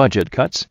budget cuts.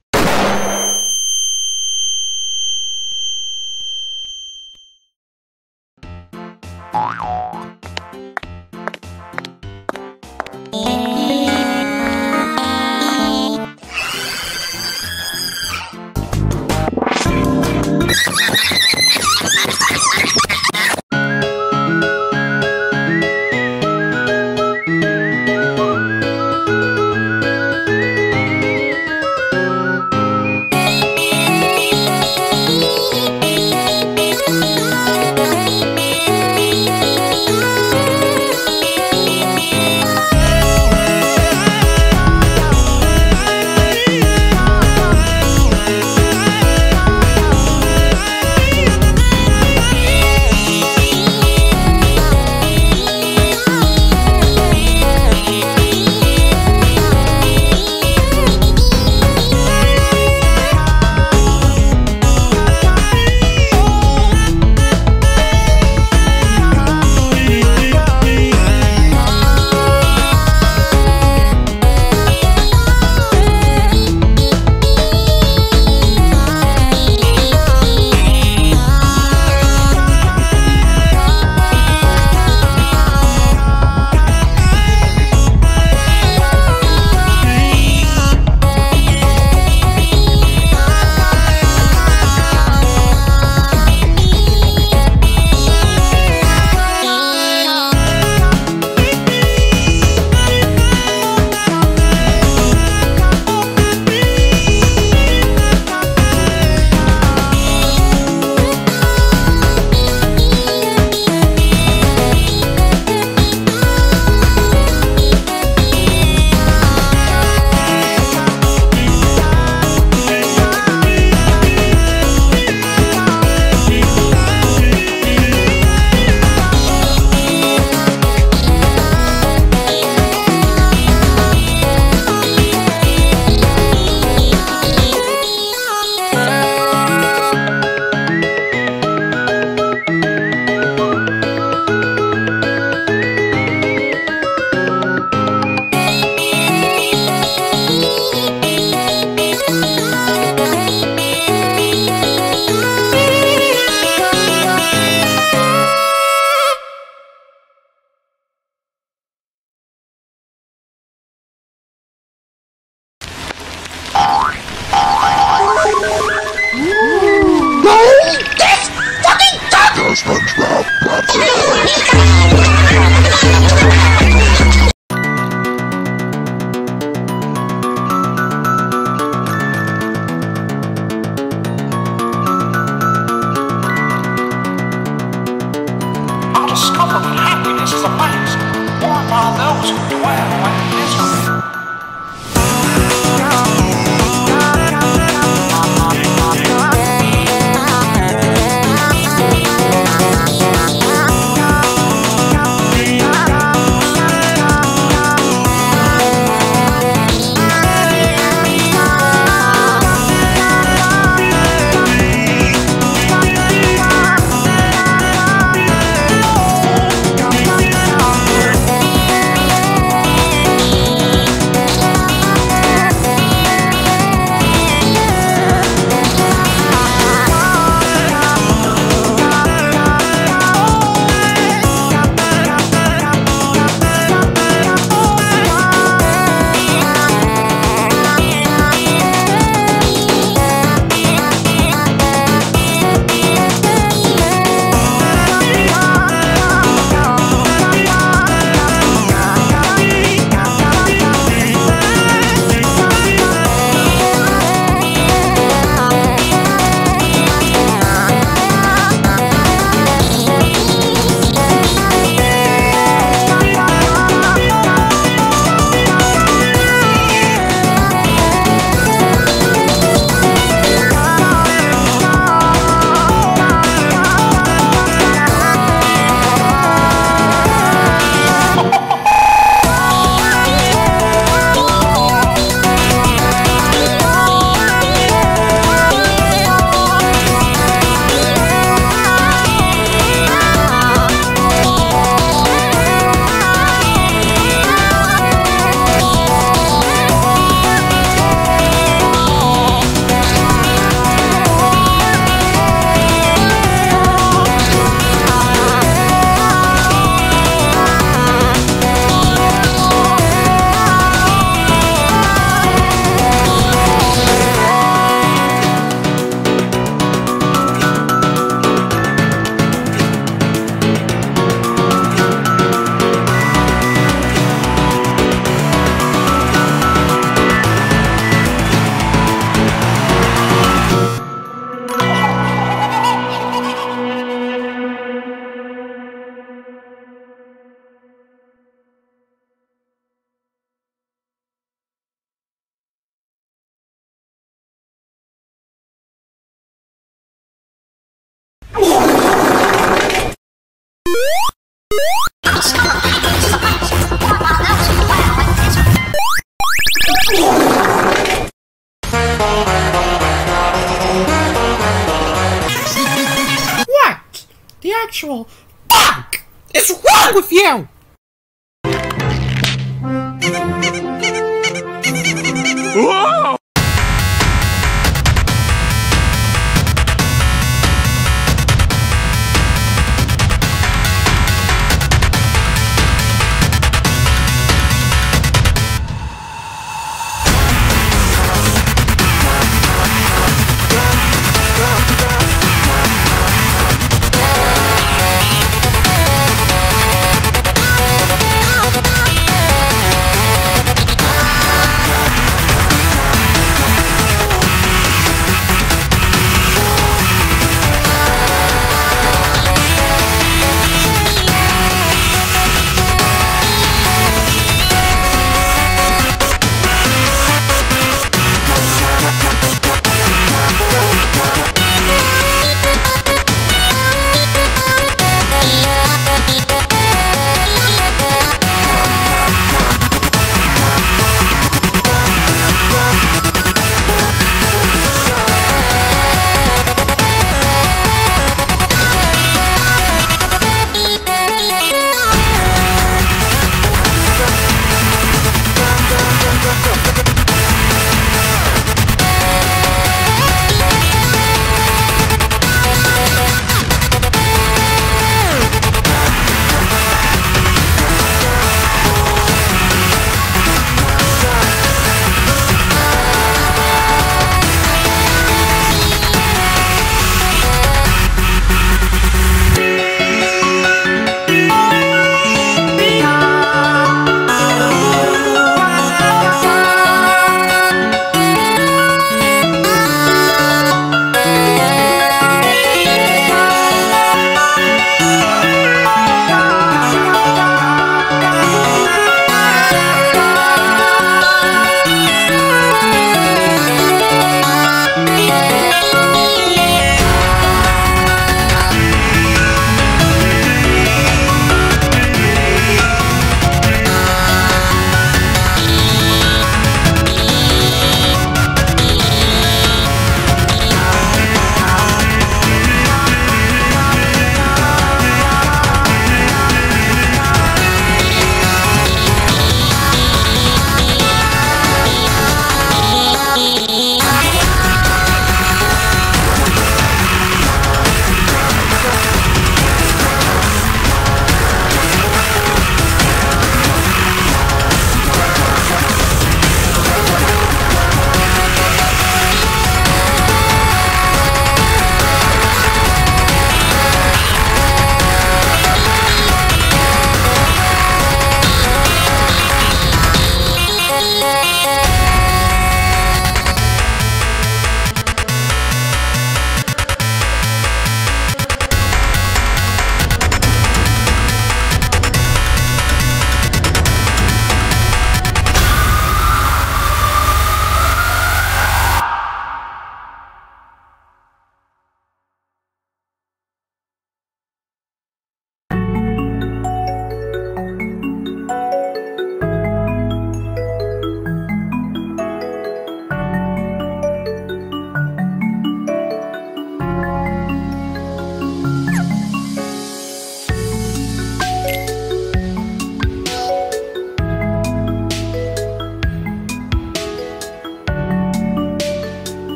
Wrong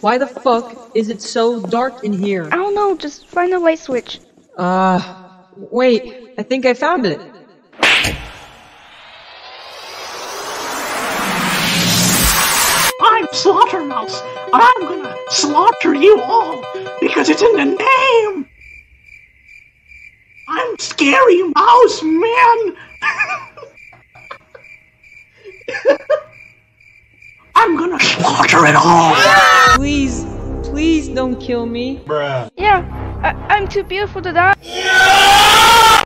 Why the fuck is it so dark in here? I don't know, just find the light switch. Uh, wait, I think I found it. I'm Slaughtermouse, and I'm gonna slaughter you all because it's in the name. I'm Scary Mouse, man. I'm gonna slaughter it all. Please, please don't kill me. Bruh. Yeah, I- I'm too beautiful to die. Shut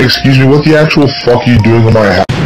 Excuse me, what the actual fuck are you doing in my house?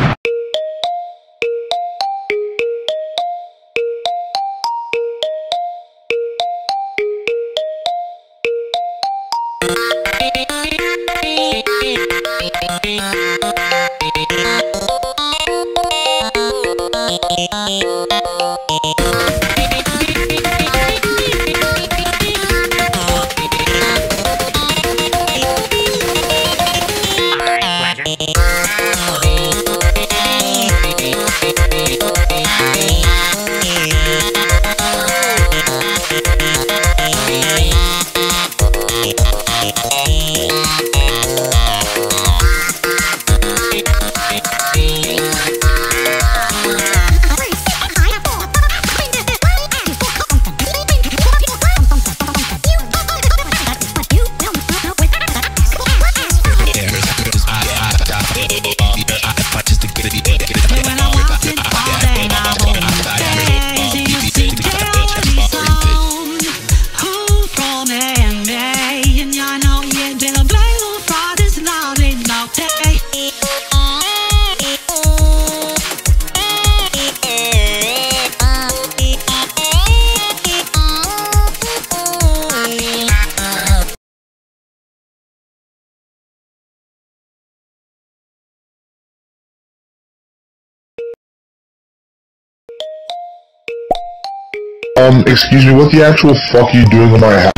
Um, excuse me, what the actual fuck are you doing in my house?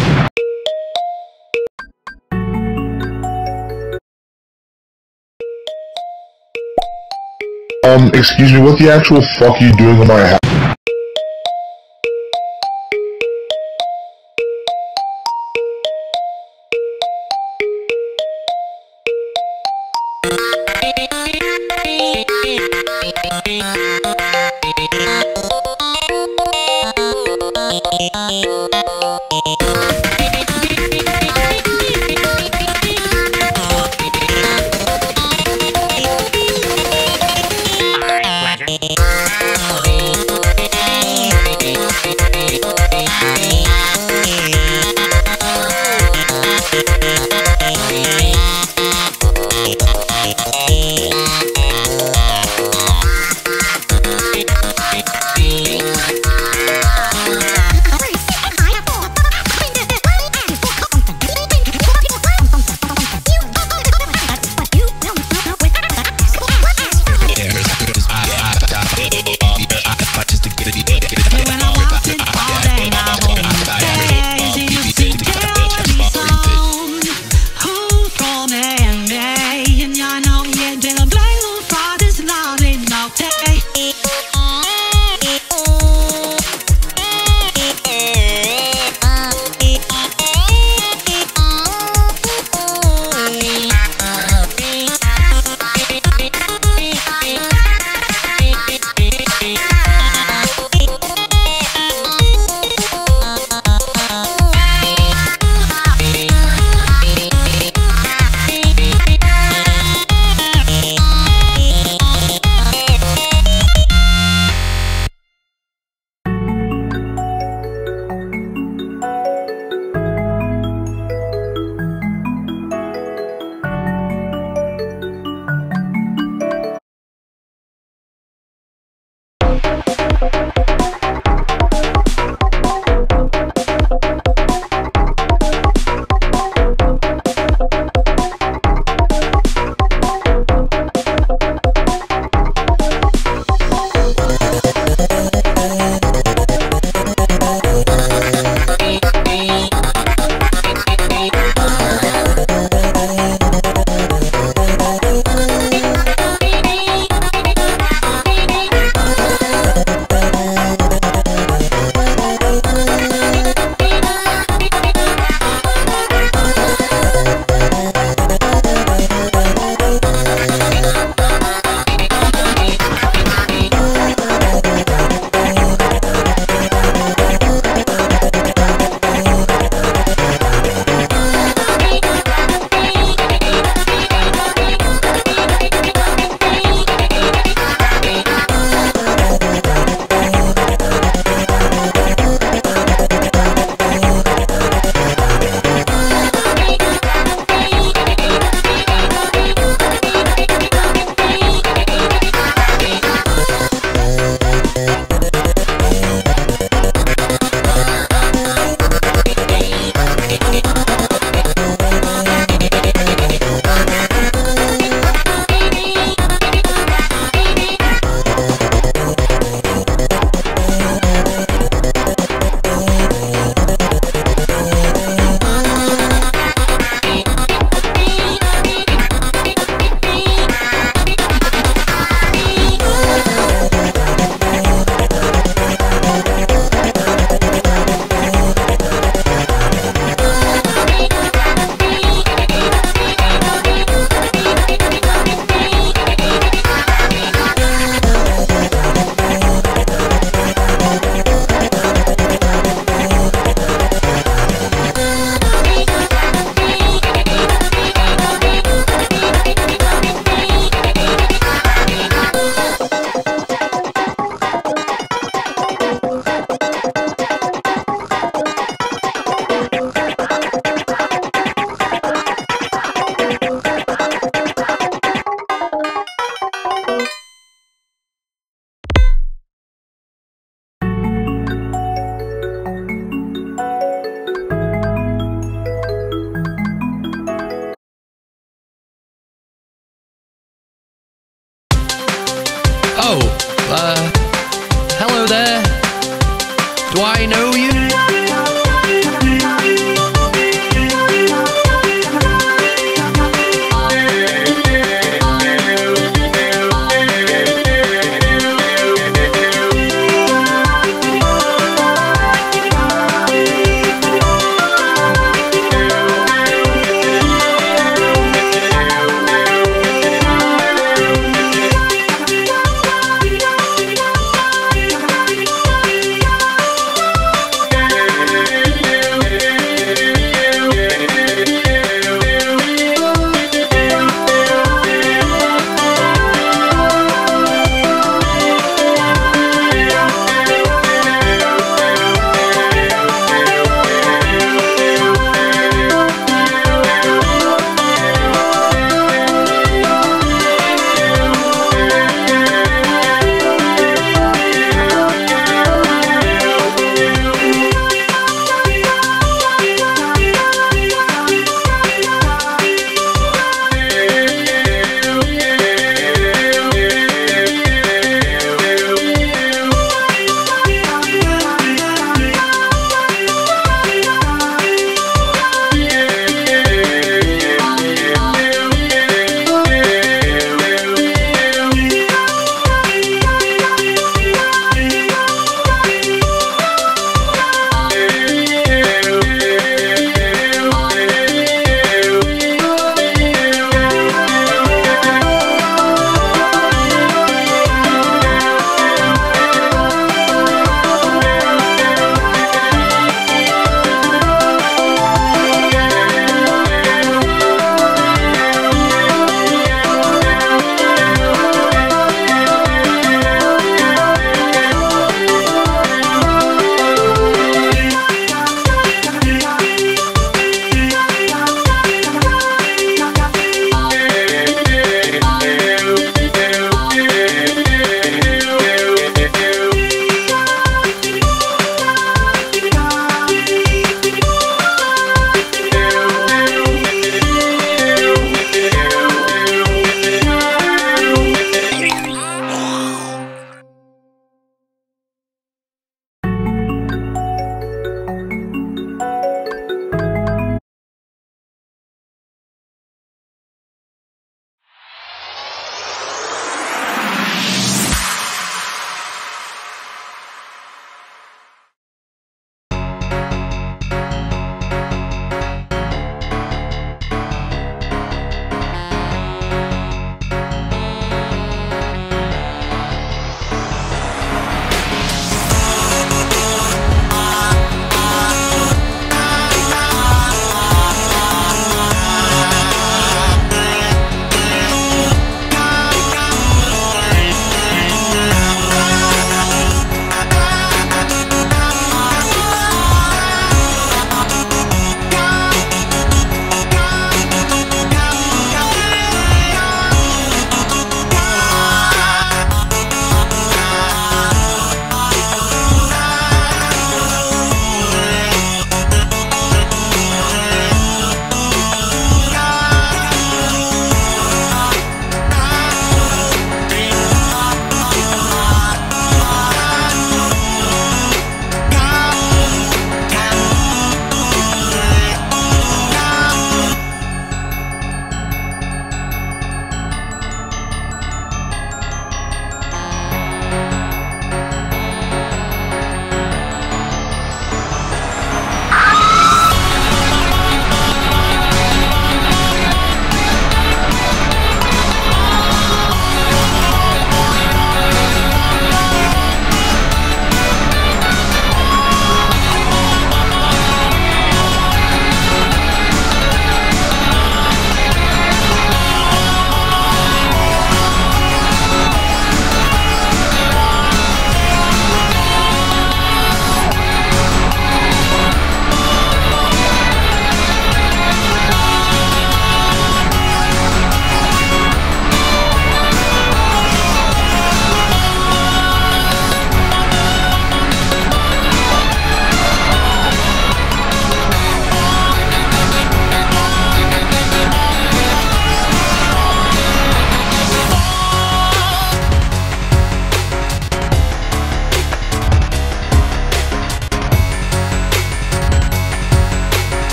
Um, excuse me, what the actual fuck are you doing in my house?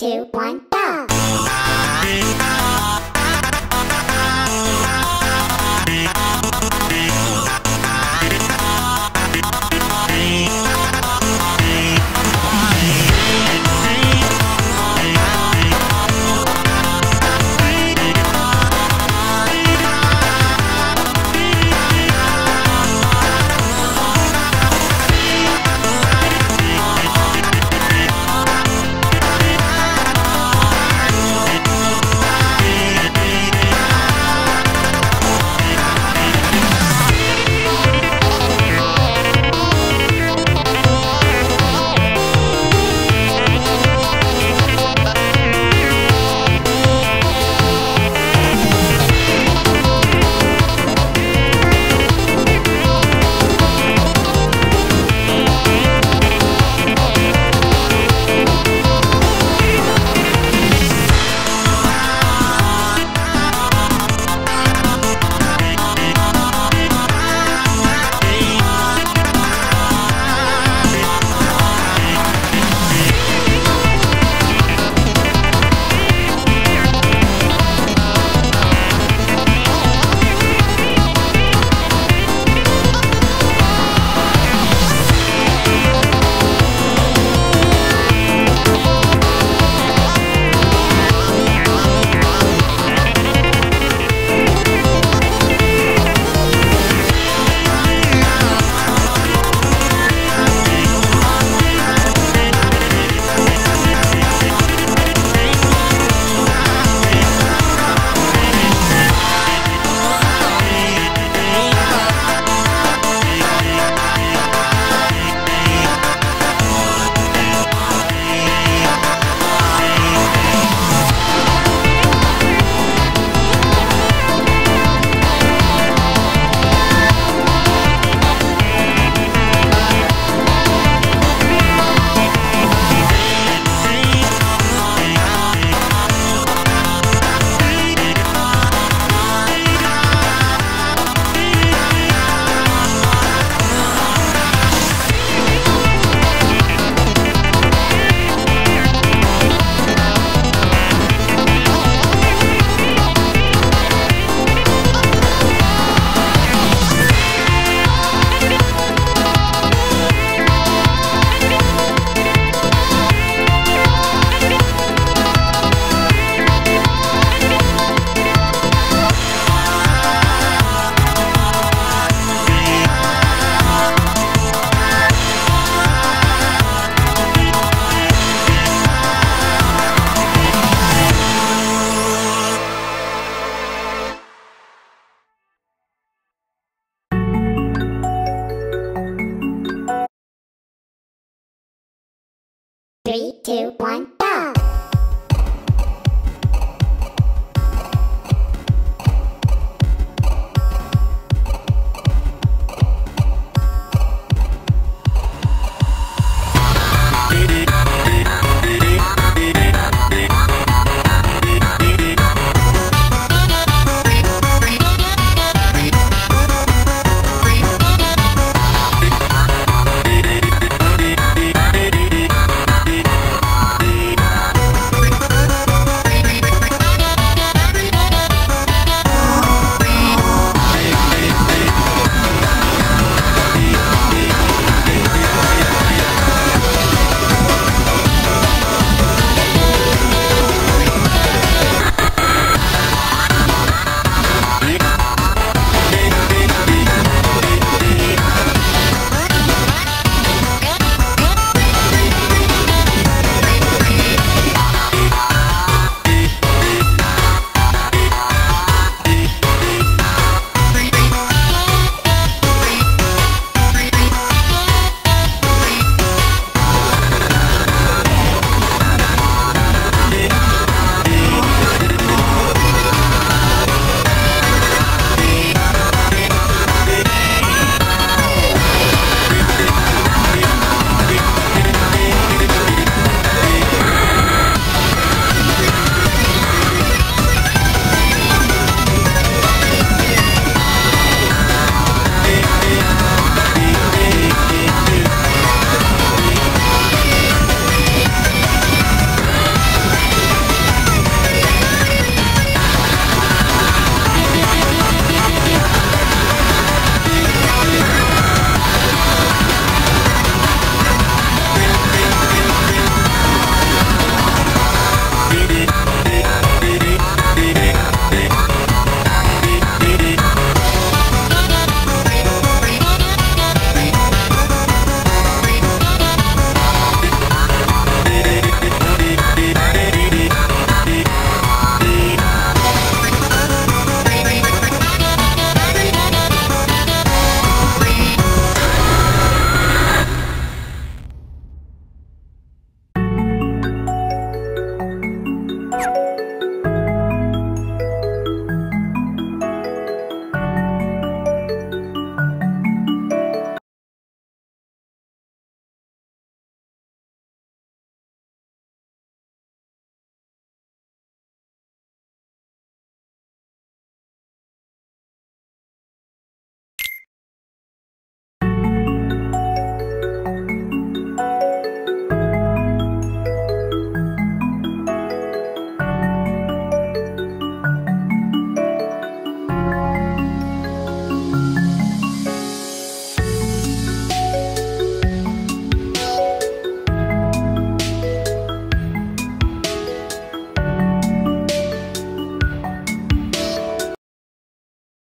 Two, one, two, one.